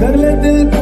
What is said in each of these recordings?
कर ले दिल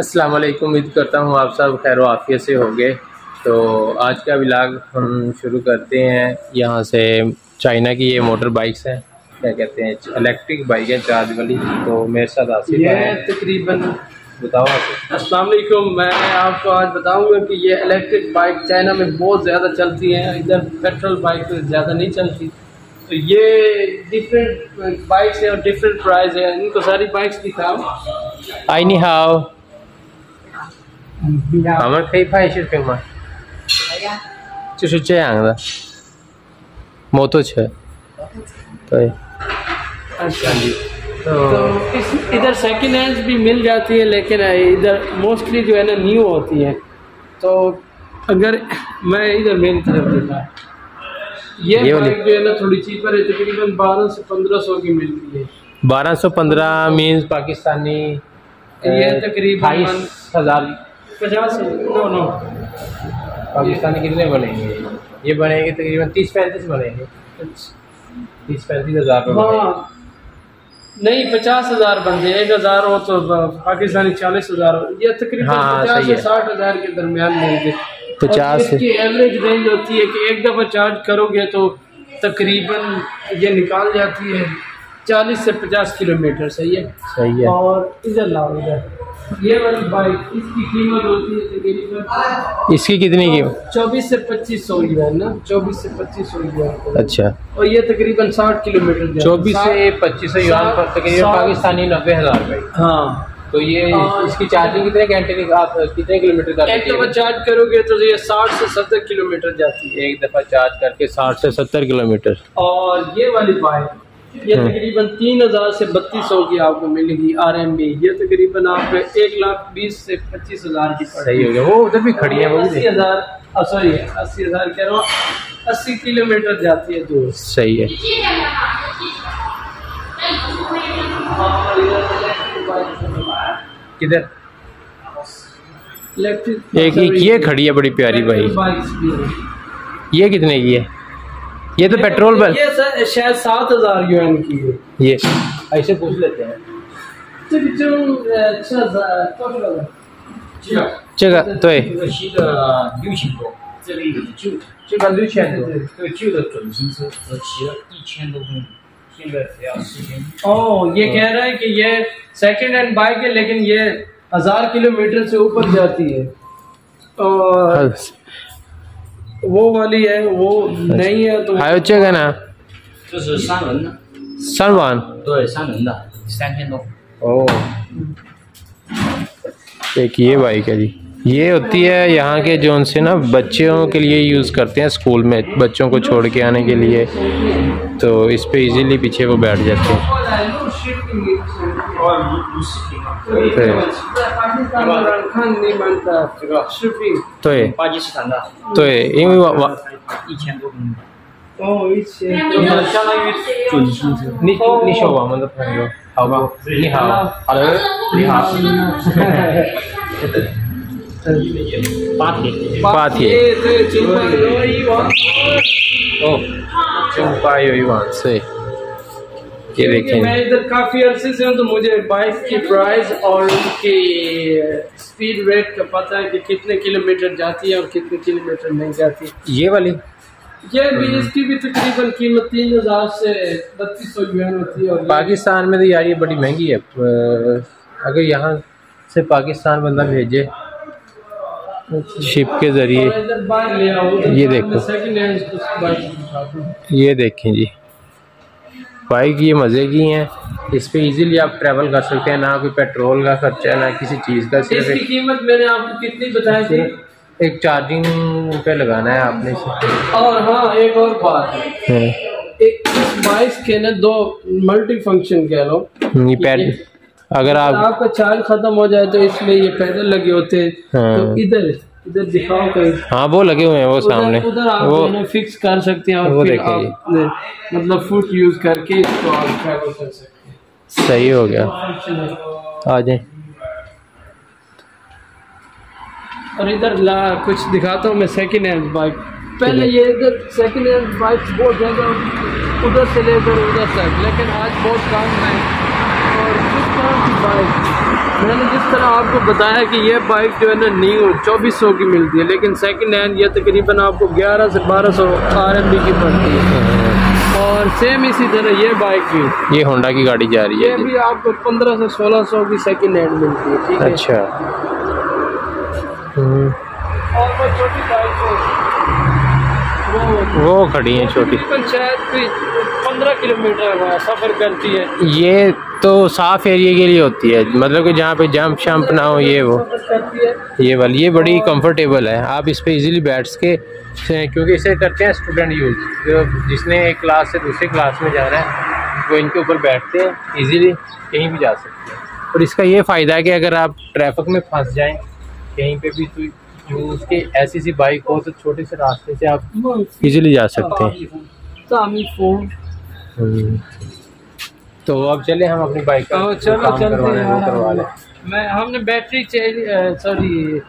अस्सलाम वालेकुम। उम्मीद करता हूँ आप सब खैर वाफ़िय से होंगे। तो आज का व्लाग हम शुरू करते हैं यहाँ से चाइना की ये मोटर बाइक्स हैं। क्या कहते हैं? इलेक्ट्रिक बाइक है चार्ज वाली। तो मेरे साथ आसिफ है। तकरीबन बताओ असलम मैं आपको आज बताऊँगा कि ये इलेक्ट्रिक बाइक चाइना में बहुत ज़्यादा चलती हैं। इधर पेट्रोल बाइक तो ज़्यादा नहीं चलती। तो ये डिफरेंट बाइक्स हैं और डिफरेंट प्राइस है। इनको सारी बाइक्स दिखाओ। आई नी हाव 我们可以拍视频吗？就是这样的，摩托车。对， अच्छा जी तो तो इस इधर सेकेंड हैंड भी मिल जाती है लेकिन इधर मोस्टली जो है ना न्यू होती है तो अगर मैं इधर मेरी तरफ देता ये, ये वाली? बाइक जो है ना थोड़ी चीपर है तकरीबन बारह से पंद्रह सौ की मिलती है 1215 मीन्स पाकिस्तानी ये तकरीबन अट्ठाईस हजार पचास नो नो पाकिस्तानी कितने बनेंगे ये बनेंगे तकरीबन तीस पैंतीस बनेंगे तीस पैंतीस हज़ार हाँ। नहीं पचास हज़ार बनते एक हज़ार हो तो पाकिस्तानी चालीस हज़ार हो। ये तकरीबन हाँ, पचास से साठ हज़ार के दरमियान मिलते 50 से- इसकी एवरेज रेंज होती है कि एक दफ़ा चार्ज करोगे तो तकरीबन ये निकाल जाती है। चालीस से पचास किलोमीटर सही है? सही है। और इधर लाओ इधर। ये वाली बाइक इसकी कीमत होती है तकरीबन इसकी कितनी कीमत चौबीस से पच्चीस सौ युआन ना? चौबीस से पच्चीस सौ युआन अच्छा। और ये तकरीबन साठ किलोमीटर चौबीस से पच्चीस सौ पर तकरीबन पाकिस्तानी नब्बे हज़ार रुपये हाँ। तो ये इसकी चार्जिंग कितने घंटे की आप कितने किलोमीटर का एक दफ़ा चार्ज करोगे तो ये साठ से सत्तर किलोमीटर जाती है। एक दफ़ा चार्ज करके साठ से सत्तर किलोमीटर। और ये वाली बाइक ये। तकरीबन तीन हज़ार से बत्तीस सौ की आपको मिलेगी आर एम बी ये तकरीबन आपको एक लाख बीस से पच्चीस हज़ार की सही हो गया वो उधर भी खड़ी है वो अस्सी हज़ार सॉरी अस्सी हज़ार कह रहा हूँ अस्सी किलोमीटर जाती है दूर। सही है। किधर? एक एक ये खड़ी है बड़ी प्यारी भाई। ये कितने की है? ये तो पेट्रोल बल ये सर शायद सात हजार यूएन की है ये ऐसे पूछ लेते हैं 这个就呃车子多少个？这个这个对这个新的六千多，这个有旧的，这个六千多这个旧的准新车呃骑了一千多公里，现在只要四千。 ओ ये कह रहा है कि ये सेकंड हैंड बाइक है लेकिन ये हजार किलोमीटर से ऊपर जाती है और वो वाली है वो नहीं है तो 还有这个呢这是三轮的，三万对，三轮的，三千多。 ओ एक ये बाइक है जी ये होती है यहाँ के जोन से ना बच्चों के लिए यूज़ करते हैं स्कूल में बच्चों को छोड़ के आने के लिए तो इस पे इजीली पीछे वो बैठ जाते हैं 哦，你你视频啊？对对。对？看你们的这个视频。对。巴基斯坦的。对，因为我我。一千多公里。哦，一千，那相当于准时间。你你是我们的朋友，好吧？你好，好的，你好。巴铁，巴铁，对，金牌有一。哦，金牌有一王，对。，ये क्योंकि मैं इधर काफ़ी अरसे से हूँ तो मुझे बाइक की प्राइस और उनकी स्पीड रेट का पता है कि कितने किलोमीटर जाती है और कितने किलोमीटर नहीं जाती। ये वाली? ये भी इसकी भी तकरीबन कीमत तीन हज़ार से बत्तीस सौ यूएन होती है और पाकिस्तान में तो यार ये बड़ी महँगी है। अगर यहाँ से पाकिस्तान बंदा भेजे शिप के ज़रिए आओ ये देखो। ये देखें जी। बाइक ये मज़े की हैं। इस पर इजीली आप ट्रैवल कर सकते हैं ना कोई पेट्रोल का खर्चा ना किसी चीज़ का सिर्फ़ इसकी कीमत मैंने आपको कितनी बताई थी? एक चार्जिंग पे लगाना है आपने इसे। और हाँ एक और बात। है। एक इस बाइक के ना दो मल्टी फ़ंक्शन कह लो। ये पैड अगर आप आपका चार्ज खत्म हो जाए तो इसमें ये पैदल लगे होते हैं। हाँ। तो इधर इधर दिखाओ कहीं। हाँ वो लगे हुए हैं वो सामने। उधर आप वो फिक्स कर सकते हैं वो और फिर आप मतलब फुट यूज़ करके इसको आप ट्रैवल कर सकते हैं। सही हो गया। आ जाए। और इधर ला कुछ दिखाता हूँ मैं सेकंड हैंड बाइक पहले ये इधर सेकंड हैंड बाइक बहुत ज़्यादा उधर से लेकर उधर तक लेकिन आज बहुत कम है। और जिस तरह की बाइक तरह आपको बताया कि ये बाइक जो है ना न्यू चौबीस सौ की मिलती है लेकिन सेकंड हैंड ये तकरीबन आपको ग्यारह से बारह सौ आर एम की पड़ती है। और सेम इसी तरह ये बाइक भी। ये होंडा की गाड़ी जा रही है जी। भी आपको पंद्रह से सोलह सौ की सेकंड हैंड मिलती है ठीक है? अच्छा। और वो छोटी बाइक वो खड़ी है छोटी। पंद्रह किलोमीटर सफ़र करती है। ये तो साफ़ एरिया के लिए होती है मतलब कि जहाँ पे जंप शंप ना हो ये वो। ये वाली ये बड़ी कंफर्टेबल है। आप इस पे इजीली बैठ के क्योंकि इसे करते हैं स्टूडेंट यूज़ जो जिसने एक क्लास से दूसरे क्लास में जाना है वो इनके ऊपर बैठते हैं इजीली कहीं भी जा सकते हैं। और इसका ये फ़ायदा है कि अगर आप ट्रैफ़िक में फंस जाएँ कहीं पे भी तो यूज़ के ऐसी सी बाइक हो तो छोटे से रास्ते से आप इजीली जा सकते हैं। हम्म। तो अब चले हम अपनी बाइक का तो चलो चलते करवाना वो करवा लें। हैं मैं हमने बैटरी चेंज सॉरी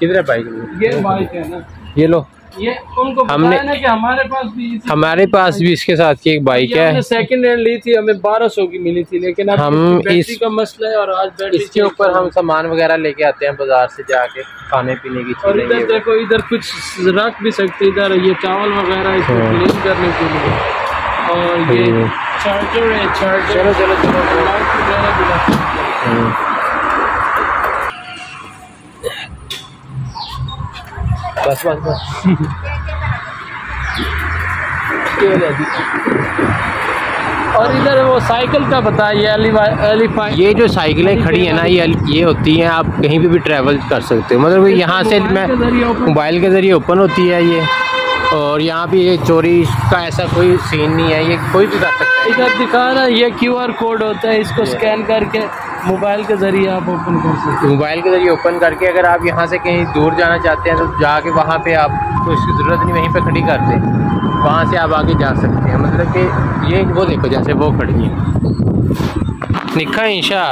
किधर है बाइक ये बाइक है ना। ये लो। ये उनको हमने- कि हमारे पास भी हमारे पास भी इसके साथ की एक बाइक है। हमने सेकंड हैंड ली थी हमें बारह सौ की मिली थी लेकिन अब हम इसकी इस- का मसला है और आज इसके ऊपर हम सामान वगैरह लेके आते हैं बाज़ार से जाके खाने पीने की और चीज़ें इधर देखो इधर कुछ रख भी सकते इधर ये चावल वगैरह इसको हाँ। क्लीन करने के लिए। और ये। चार्जर है चार्जर चलो, चलो, चलो। बस बस बस। और इधर वो साइकिल का बताइए ये जो साइकिलें खड़ी है ना ये ये होती हैं आप कहीं पे भी ट्रैवल कर सकते हो। मतलब यहाँ से मैं मोबाइल के ज़रिए ओपन होती है ये। और यहाँ पे ये चोरी का ऐसा कोई सीन नहीं है ये कोई भी कर सकता है। इधर दिखा ना ये क्यूआर कोड होता है इसको स्कैन करके मोबाइल के ज़रिए आप ओपन कर सकते तो मोबाइल के ज़रिए ओपन करके अगर आप यहाँ से कहीं दूर जाना चाहते हैं तो जाके वहाँ पे आपको इसकी ज़रूरत नहीं, वहीं पे खड़ी कर वहाँ से आप आगे जा सकते हैं। मतलब कि ये वो देखो, जैसे वो खड़ी है। निखा इंशा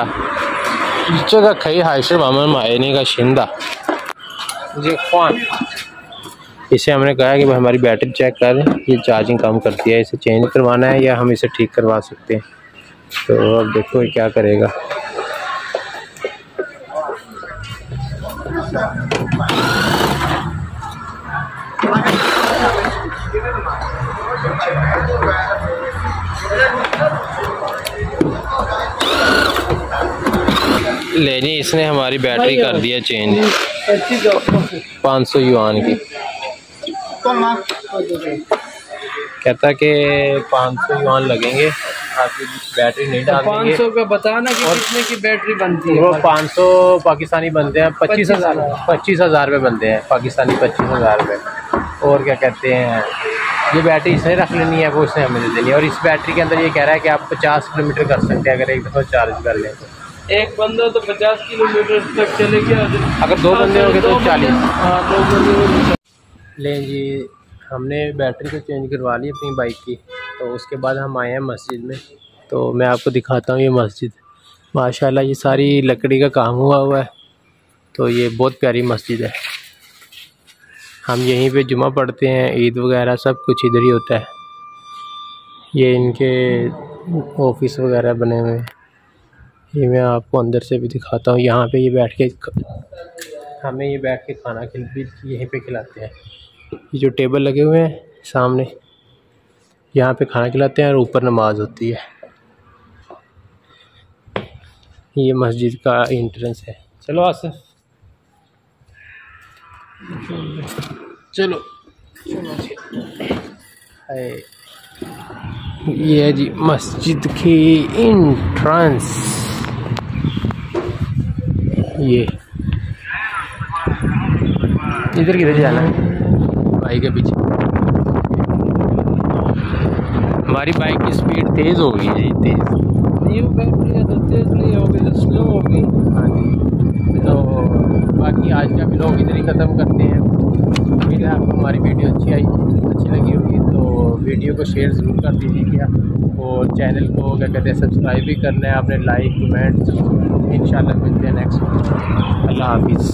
जगह खई हाइशर मामन मायने का शिंदा। जी खान इसे हमने कहा है कि भाई हमारी बैटरी चेक कर ये चार्जिंग कम करती है, इसे चेंज करवाना है या हम इसे ठीक करवा सकते हैं। तो अब देखो ये क्या करेगा। इसने हमारी बैटरी कर दिया चेंज पाँच सौ युआन की। कहता कि पाँच सौ युआन लगेंगे आपकी बैटरी नहीं डाल पाँच सौ का बताना कि कितने की बैटरी बनती है। वो पाँच सौ पाकिस्तानी बनते हैं पच्चीस हज़ार पच्चीस हज़ार रुपये बनते हैं पाकिस्तानी पच्चीस हज़ार रुपये और क्या कहते हैं ये बैटरी इसने रख लेनी है वो इसने हमें दे देनी है। और इस बैटरी के अंदर ये कह रहा है कि आप पचास किलोमीटर कर सकते हैं अगर एक दफ़ा चार्ज कर लें तो। एक बंदा तो पचास किलोमीटर तक चले गया। अगर दो बंदे होंगे तो चालीस। हाँ दो बंदे तो- लें जी हमने बैटरी को चेंज करवा ली अपनी बाइक की तो उसके बाद हम आए हैं मस्जिद में। तो मैं आपको दिखाता हूँ ये मस्जिद। माशाल्लाह ये सारी लकड़ी का काम हुआ हुआ है। तो ये बहुत प्यारी मस्जिद है। हम यहीं पे जुमा पढ़ते हैं ईद वगैरह सब कुछ इधर ही होता है। ये इनके ऑफ़िस वगैरह बने हुए हैं। ये मैं आपको अंदर से भी दिखाता हूँ। यहाँ पे ये बैठ के हमें ये बैठ के खाना खिल यहीं पे खिलाते हैं। ये जो टेबल लगे हुए हैं सामने, यहाँ पे खाना खिलाते हैं और ऊपर नमाज़ होती है। ये मस्जिद का एंट्रेंस है। चलो आसफ चलो। हाय। ये है जी मस्जिद की एंट्रेंस ये। इधर किधर जाना है? बाइक के पीछे। हमारी बाइक की स्पीड तेज़ हो गई है तेज़। न्यू बैटरी है तो तेज़ नहीं होगी तो स्लो होगी हाँ जी। तो बाकी आज का ब्लॉग इधर ही ख़त्म करते हैं। उम्मीद है आपको हमारी वीडियो अच्छी आई अच्छी लगी होगी तो वीडियो को शेयर ज़रूर कर दीजिएगा और चैनल को क्या कहते हैं सब्सक्राइब भी करना है आपने लाइक कमेंट इन मिलते हैं नेक्स्ट अल्लाह हाफिज़